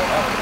Oh,